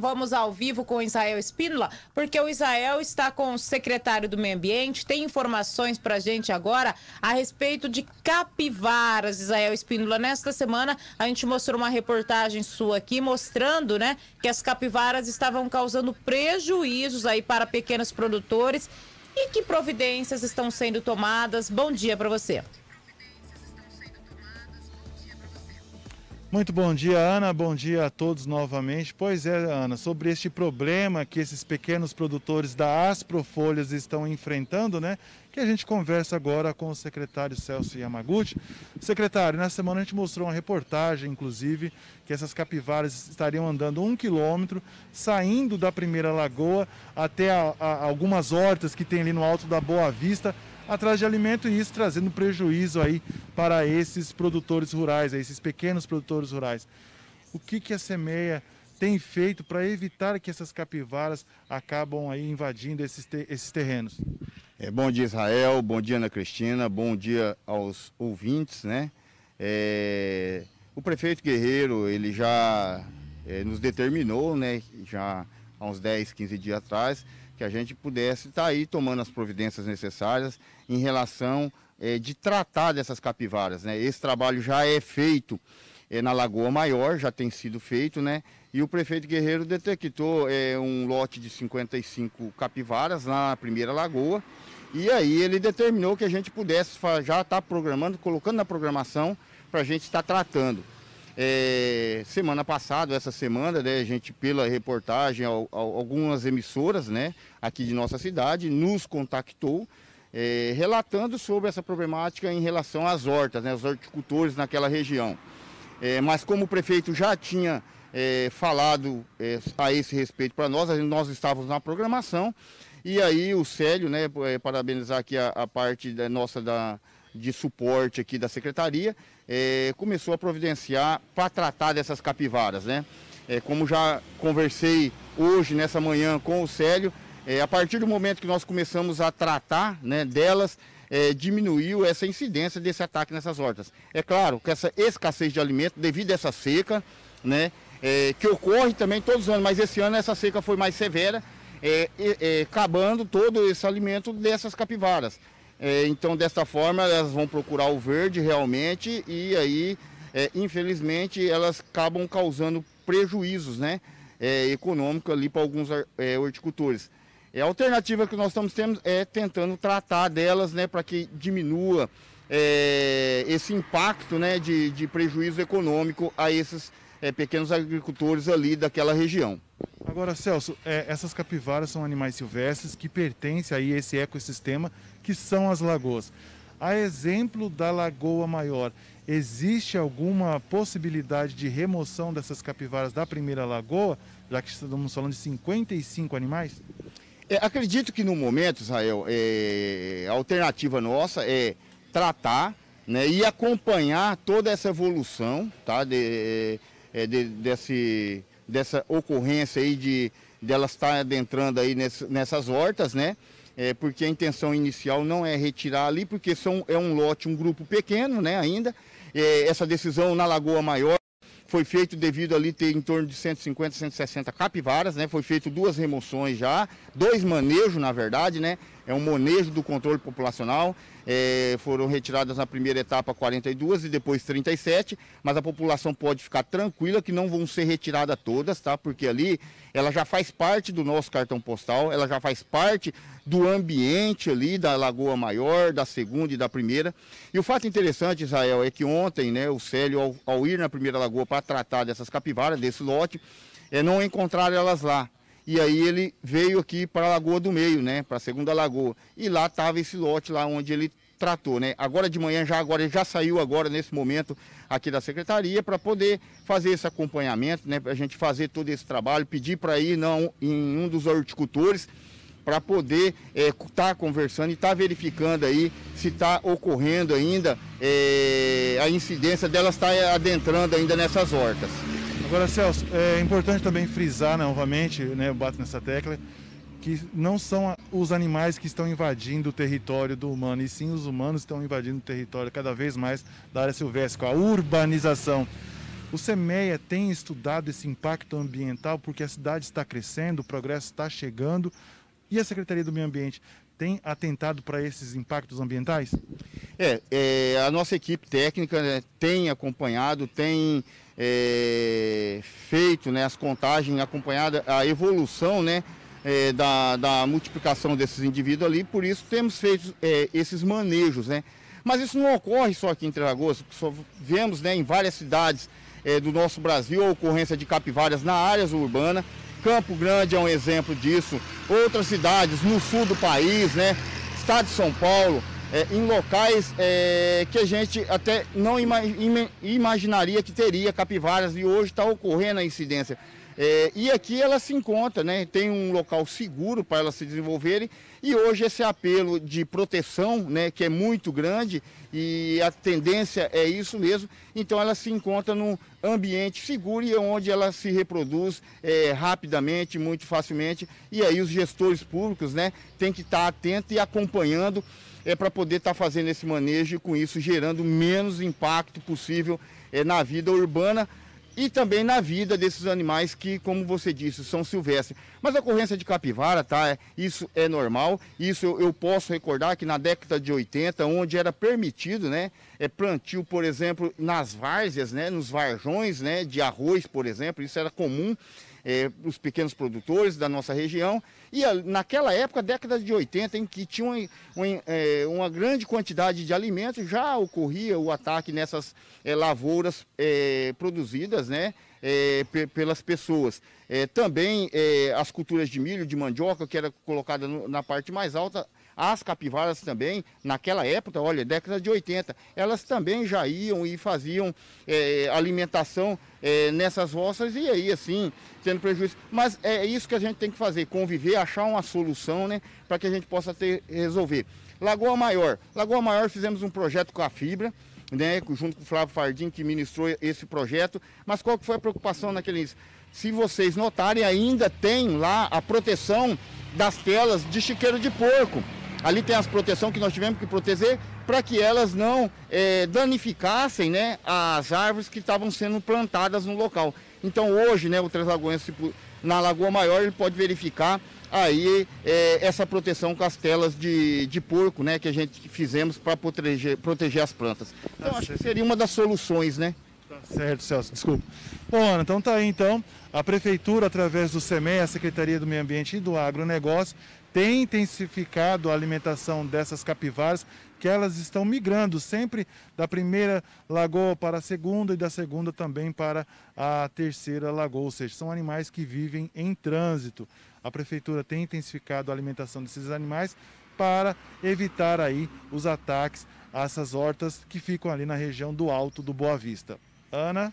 Vamos ao vivo com o Israel Espínola, porque o Israel está com o secretário do Meio Ambiente, tem informações para a gente agora a respeito de capivaras, Israel Espínola. Nesta semana, a gente mostrou uma reportagem sua aqui mostrando né, que as capivaras estavam causando prejuízos aí para pequenos produtores e que providências estão sendo tomadas. Bom dia para você. Muito bom dia, Ana. Bom dia a todos novamente. Pois é, Ana, sobre este problema que esses pequenos produtores da Asprofolhas estão enfrentando, né? Que a gente conversa agora com o secretário Celso Yamaguchi. Secretário, na semana a gente mostrou uma reportagem, inclusive, que essas capivaras estariam andando um quilômetro, saindo da primeira lagoa até a, a, algumas hortas que tem ali no alto da Boa Vista atrás de alimento e isso trazendo prejuízo aí para esses produtores rurais, esses pequenos produtores rurais. O que, que a Semeia tem feito para evitar que essas capivaras acabam aí invadindo esses, te esses terrenos? É, bom dia Israel, bom dia Ana Cristina, bom dia aos ouvintes, né? É, o prefeito Guerreiro, ele já é, nos determinou, né, já há uns 10, 15 dias atrás, que a gente pudesse estar tá aí tomando as providências necessárias em relação é, de tratar dessas capivaras. Né? Esse trabalho já é feito é, na Lagoa Maior, já tem sido feito, né? E o prefeito Guerreiro detectou é, um lote de 55 capivaras na primeira lagoa. E aí ele determinou que a gente pudesse já estar tá programando, colocando na programação para a gente estar tratando. É, semana passada, essa semana, né, a gente, pela reportagem, ao, ao, algumas emissoras né, aqui de nossa cidade, nos contactou, é, relatando sobre essa problemática em relação às hortas, né, os horticultores naquela região. É, mas como o prefeito já tinha é, falado é, a esse respeito para nós, nós estávamos na programação, e aí o Célio, né, é, parabenizar aqui a, a parte da nossa da, de suporte aqui da secretaria, é, começou a providenciar para tratar dessas capivaras, né? É, como já conversei hoje, nessa manhã, com o Célio, é, a partir do momento que nós começamos a tratar né, delas, é, diminuiu essa incidência desse ataque nessas hortas. É claro que essa escassez de alimento, devido a essa seca, né, é, que ocorre também todos os anos, mas esse ano essa seca foi mais severa, é, acabando todo esse alimento dessas capivaras. É, então, dessa forma, elas vão procurar o verde realmente e aí, é, infelizmente, elas acabam causando prejuízos né, é, econômicos ali para alguns é, horticultores. É, a alternativa que nós estamos tendo é tentando tratar delas né, para que diminua é, esse impacto né, de, de prejuízo econômico a esses é, pequenos agricultores ali daquela região. Agora, Celso, é, essas capivaras são animais silvestres que pertencem aí a esse ecossistema que são as lagoas. A exemplo da Lagoa Maior, existe alguma possibilidade de remoção dessas capivaras da primeira lagoa, já que estamos falando de 55 animais? É, acredito que no momento, Israel, é, a alternativa nossa é tratar né, e acompanhar toda essa evolução tá, de, é, de, desse, dessa ocorrência aí de delas estar adentrando aí nessas, nessas hortas, né? É, porque a intenção inicial não é retirar ali, porque são, é um lote, um grupo pequeno, né, ainda. É, essa decisão na Lagoa Maior foi feito devido ali ter em torno de 150, 160 capivaras, né? Foi feito duas remoções já, dois manejos, na verdade, né? É um manejo do controle populacional. É, foram retiradas na primeira etapa 42 e depois 37, mas a população pode ficar tranquila que não vão ser retiradas todas, tá? Porque ali ela já faz parte do nosso cartão postal, ela já faz parte do ambiente ali da Lagoa Maior, da segunda e da primeira. E o fato interessante, Israel, é que ontem, né, o Célio, ao, ao ir na primeira lagoa para tratar dessas capivaras, desse lote, é, não encontraram elas lá. E aí ele veio aqui para a Lagoa do Meio, né, para a segunda lagoa. E lá estava esse lote lá onde ele tratou, né? Agora de manhã já agora já saiu agora nesse momento aqui da secretaria para poder fazer esse acompanhamento, né? Para a gente fazer todo esse trabalho, pedir para ir não em um dos horticultores para poder estar é, tá conversando e estar tá verificando aí se está ocorrendo ainda é, a incidência delas estar tá adentrando ainda nessas hortas. Agora, Celso, é importante também frisar novamente, né, eu bato nessa tecla, que não são os animais que estão invadindo o território do humano, e sim os humanos estão invadindo o território cada vez mais da área silvestre, com a urbanização. O CEMEA tem estudado esse impacto ambiental porque a cidade está crescendo, o progresso está chegando e a Secretaria do Meio Ambiente tem atentado para esses impactos ambientais? É, é a nossa equipe técnica né, tem acompanhado, tem é, feito né, as contagens, acompanhado a evolução né, é, da, da, multiplicação desses indivíduos ali, por isso temos feito é, esses manejos. Né? Mas isso não ocorre só aqui em Três Lagoas, só vemos né, em várias cidades é, do nosso Brasil a ocorrência de capivaras na área urbana. Campo Grande é um exemplo disso. Outras cidades no sul do país, né? Estado de São Paulo, é, em locais é, que a gente até não ima imaginaria que teria capivaras e hoje está ocorrendo a incidência. É, e aqui ela se encontra, né? tem um local seguro para elas se desenvolverem. E hoje esse apelo de proteção, né, que é muito grande e a tendência é isso mesmo, então ela se encontra num ambiente seguro e é onde ela se reproduz é, rapidamente, muito facilmente. E aí os gestores públicos né, têm que estar atentos e acompanhando é, para poder estar fazendo esse manejo e com isso gerando menos impacto possível é, na vida urbana e também na vida desses animais que, como você disse, são silvestres. Mas a ocorrência de capivara, tá? Isso é normal. Isso eu, eu, posso recordar que na década de 80, onde era permitido, né, é plantio, por exemplo, nas várzeas, né, nos varjões, né, de arroz, por exemplo, isso era comum é, os pequenos produtores da nossa região. E a, naquela época, década de 80, em que tinha uma, é, uma grande quantidade de alimentos, já ocorria o ataque nessas é, lavouras produzidas né, pelas pessoas. Também as culturas de milho, de mandioca, que era colocada no, na parte mais alta, as capivaras também, naquela época, olha, década de 80, elas também já iam e faziam é, alimentação é, nessas roças e aí, assim, tendo prejuízo. Mas é isso que a gente tem que fazer, conviver, achar uma solução, né, para que a gente possa ter, resolver. Lagoa Maior. Lagoa Maior fizemos um projeto com a Fibra, né, junto com o Flávio Fardim, que ministrou esse projeto. Mas qual que foi a preocupação naquele início? Se vocês notarem, ainda tem lá a proteção das telas de chiqueiro de porco. Ali tem as proteções que nós tivemos que proteger para que elas não é, danificassem né, as árvores que estavam sendo plantadas no local. Então hoje, né, o Três Lagoas, na Lagoa Maior, ele pode verificar aí é, essa proteção com as telas de, de porco, né, que a gente fizemos para proteger, proteger as plantas. Então tá acho que seria uma das soluções, né? Tá certo, Celso, desculpa. Bom, Ana, então tá aí então. A Prefeitura, através do SEMEI, a Secretaria do Meio Ambiente e do Agronegócio, tem intensificado a alimentação dessas capivaras, que elas estão migrando sempre da primeira lagoa para a segunda e da segunda também para a terceira lagoa, ou seja, são animais que vivem em trânsito. A prefeitura tem intensificado a alimentação desses animais para evitar aí os ataques a essas hortas que ficam ali na região do Alto do Boa Vista. Ana?